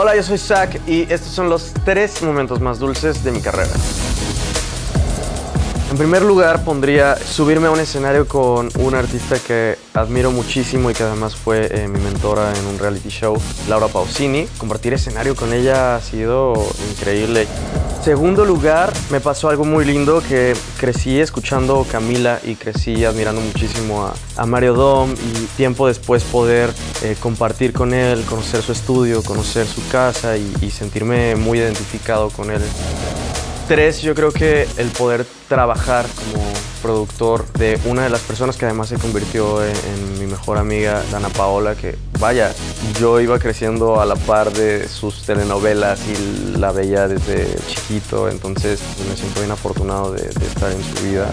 Hola, yo soy Zach y estos son los tres momentos más dulces de mi carrera. En primer lugar pondría subirme a un escenario con una artista que admiro muchísimo y que además fue eh, mi mentora en un reality show, Laura Pausini. Compartir escenario con ella ha sido increíble. Segundo lugar, me pasó algo muy lindo que crecí escuchando Camila y crecí admirando muchísimo a, Mario Dom y tiempo después poder eh, compartir con él, conocer su estudio, conocer su casa y sentirme muy identificado con él. Tres, yo creo que el poder trabajar como productor de una de las personas que además se convirtió en, mi mejor amiga, Dana Paola, que vaya, yo iba creciendo a la par de sus telenovelas y la veía desde chiquito, entonces me siento bien afortunado de, de estar en su vida.